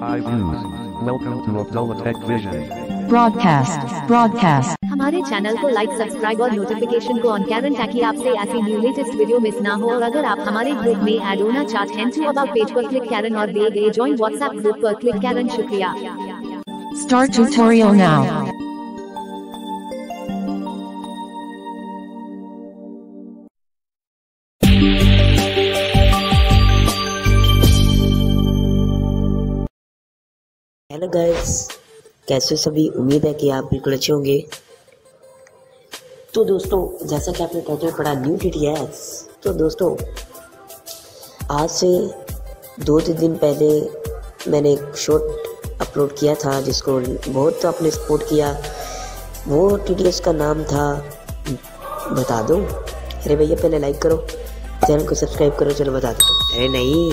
iViews. Welcome to Abdullah Tech Vision. broadcast, broadcast, हमारे channel को like subscribe और notification को ऑन करें ताकि आपसे ऐसी न्यू लेटेस्ट वीडियो मिस ना हो और अगर आप हमारे ग्रुप में ऐड होना चाहते हैं तो अबाउट पेज पर क्लिक करें और दिए गए ज्वाइन व्हाट्सएप ग्रुप पर क्लिक करें शुक्रिया start tutorial now. Hello guys कैसे सभी? उम्मीद है कि आप बिल्कुल अच्छे होंगे। तो दोस्तों, जैसा कि आपने टाइटल पढ़ा न्यू टीटीएस तो दोस्तों, आज से दो तीन दिन पहले मैंने एक शॉर्ट अपलोड किया था, जिसको बहुत तो आपने सपोर्ट किया। वो टीटीएस का नाम था, बता दो। अरे भैया, पहले लाइक करो। चैनल को सब्सक्राइब करो, चलो बता दो। अरे नहीं,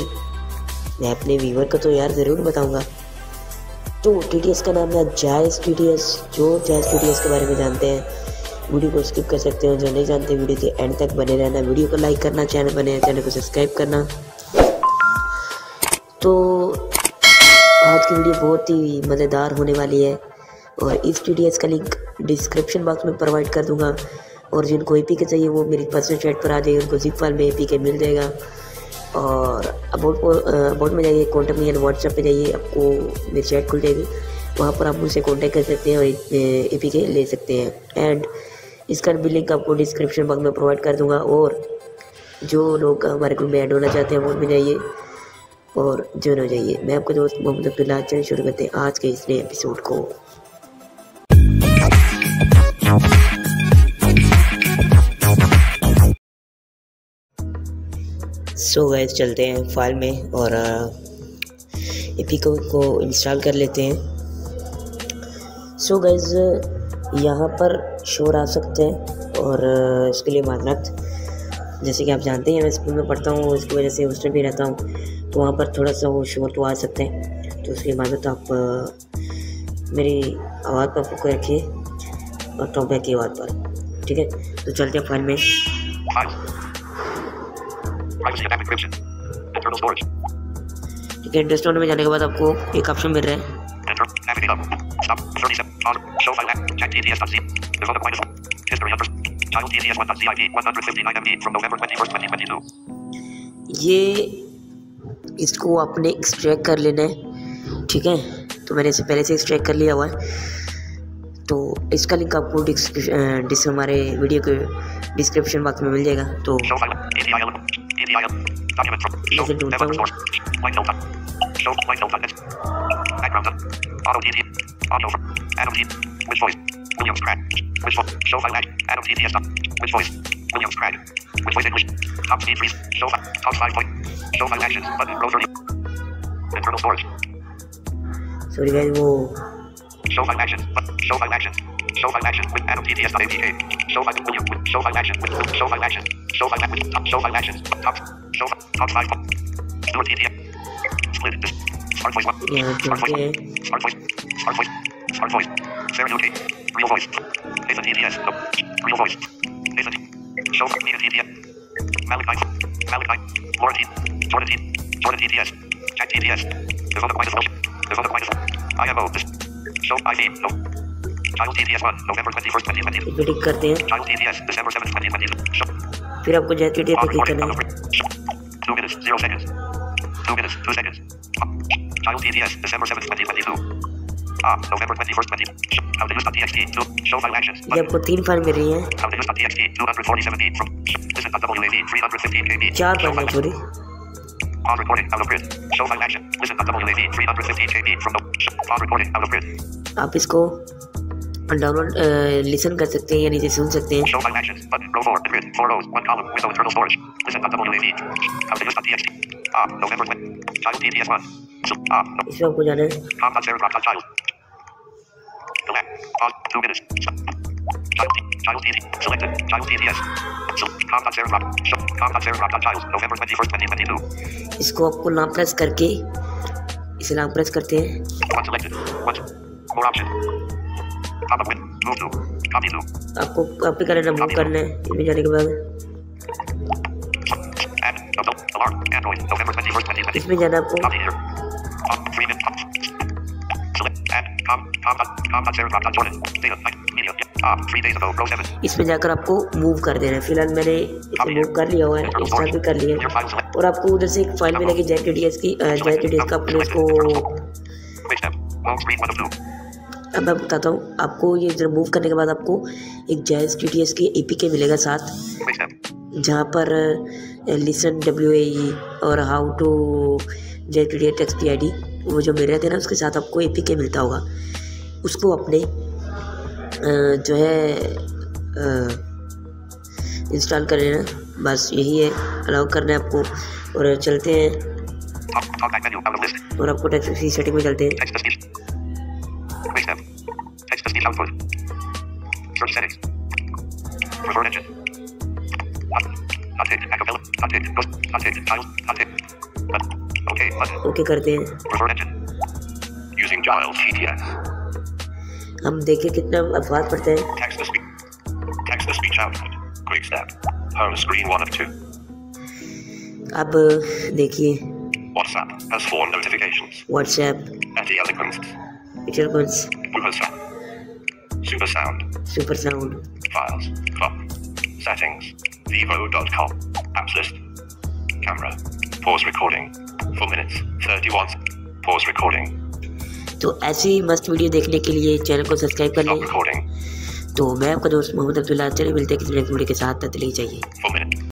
मैं अपने व्यूवर को तो यार ज़रूर बताऊँगा। तो टी का नाम है जायज़ टी जो जायज़ टी के बारे में जानते हैं। वीडियो को स्किप कर सकते हो, जो नहीं जानते, वीडियो के एंड तक बने रहना। वीडियो को लाइक करना चैनल बने चैनल को सब्सक्राइब करना। तो आज की वीडियो बहुत ही मज़ेदार होने वाली है। और इस टी का लिंक डिस्क्रिप्शन बॉक्स में प्रोवाइड कर दूँगा। और जिनको ए के चाहिए, वो मेरी पर्सनल चैट पर आ जाइए, उनको जिप फ़ाइल में ए के मिल जाएगा। और अबाउट अबाउट में जाइए कॉन्टेक्ट में व्हाट्सएप पे जाइए, आपको मेरी चैट खुल जाएगी। वहाँ पर आप मुझसे कॉन्टेक्ट कर सकते हैं और ए पी के ले सकते हैं। एंड इसका भी लिंक आपको डिस्क्रिप्शन बॉक्स में प्रोवाइड कर दूँगा और जो लोग हमारे ग्रुप में ऐड होना चाहते हैं वो भी जाइए और ज्वाइन हो जाइए। मैं आपको दोस्त मोहम्मद अब्दुल्ला, चलिए शुरू करते हैं आज के इस नए एपिसोड को। सो गैस चलते हैं फ़ाइल में और एपिको को इंस्टॉल कर लेते हैं। सो गैस यहाँ पर शोर आ सकते हैं और इसके लिए माजरत जैसे कि आप जानते हैं, मैं स्कूल में पढ़ता हूँ, इसकी वजह से हॉस्टल भी रहता हूँ तो वहाँ पर थोड़ा सा वो शोर तो आ सकते हैं। तो उसके माजरत आप मेरी आवाज़ पर फोकस रखिए और टॉपैक की आवाज़ पर। ठीक है? तो चलते हैं फ़ाइल में। ठीक है इंटरेस्ट में जाने के बाद आपको एक ऑप्शन मिल रहा है Enter. Navigate up. Stop. 37. Pause. Show file app. Chat TTS.z. Develop minus one. History of. Child TTS 1.zip. 159 MB from November 21st, 2022. ये इसको आपने एक्सट्रैक्ट कर लेना है ठीक है तो मैंने इसे पहले से एक्सट्रैक्ट कर लिया हुआ है तो इसका लिंक आपको डिस्क्रिप्शन हमारे वीडियो के डिस्क्रिप्शन बॉक्स में मिल जाएगा तो Is it doing Background. Auto DD. Audio. Adam D. Voice. Williams voice. Show file. Adam voice. Williams voice English. Top speed freeze. Show file. Top five point. Show file actions. Button. Internal storage. So, guys, Show five actions. Show five action. Show five actions with Adam TTS.APK. Show five William with show five action. with show five actions. Show five actions. Show five actions. Top. Show five. Top five. Do a TTS. Split this. Start voice Hard voice. Hard voice. Hard voice. Hard voice. Sarah okay. Real voice. Nathan TDS. Real voice. Nathan. Show five. Nathan TDS. Malik Knight. Malik Knight. Laura T. Jordan T. Jordan TTS. Jack TTS. Devote minus. Devote minus. IMO. This. Show ID. No. Child TTS 1. November 21st, 2022. इस पर टिक करते हैं Child TTS. December 7th, 2022. Show. फिर आपको जैसे T पे On click recording. करना Out of है print. Show. Two minutes. Zero seconds. Two minutes. Two seconds. Child TTS. December 7th, 2022. Ah, November 21st, 20. Show. How to use .txt. Two. Show file actions. ये आपको तीन file मिल रही हैं How to use .txt. 247 B from. Listen .wav. 315 KB. चार Show file हैं file sorry On recording. Out of print. Show file action. Listen .wav. 315 KB from. the- On recording. Out of print. आप इसको download listen कर सकते हैं या सुन सकते हैं। इसको आपको नाम प्रेस करके इसे नाम प्रेस करते हैं। आपको कॉपी करना मूव करना है ये जाने के बाद। इसमें जाना आपको इसमें जाकर आपको मूव कर देना है। फ़िलहाल मैंने मूव कर लिया हुआ है इंस्टॉल भी कर लिया और आपको उधर से एक फ़ाइल मिलेगी जैक टी डी एस की जैक टी डी एस का आपने उसको अब मैं बताता हूँ आपको ये जब मूव करने के बाद आपको एक जैज टी टी एस की ए पी के मिलेगा साथ। जहाँ पर लिसन डब्ल्यू ए और how to Z T D S text P I D वो जो मिल रहे थे ना उसके साथ आपको ए पी के मिलता होगा। उसको अपने जो है इंस्टॉल कर लेना। बस यही है अलाउ करना है आपको। और चलते हैं. और आपको टेक्स्ट की सेटिंग में चलते हैं। output. Search settings. Preferred engine. Hot. Hot hit. Acapella. Hot hit. Ghost. Hot hit. Tiles. Hot hit. Button. Okay. Button. Okay करते हैं Preferred engine. Using Giles TTS. हम देखें कितना अफवाद पड़ते हैं Text to speech. Text to speech output. Quick step. Home screen one of two. अब देखिए WhatsApp has four notifications. WhatsApp Eddie Eloquence. इटरगुंस Supersound. Supersound. Super Sound. Files. Clock. Settings. Vivo.com. Apps list. Camera. Pause recording. 4 minutes. 31. Pause recording. तो ऐसी मस्त video देखने के लिए channel को subscribe कर लें तो मैं आपका दोस्त मोहम्मद अब्दुल्ला चले मिलते हैं किसी नेक्स्ट वीडियो के साथ तब तक चाहिए 4 minutes.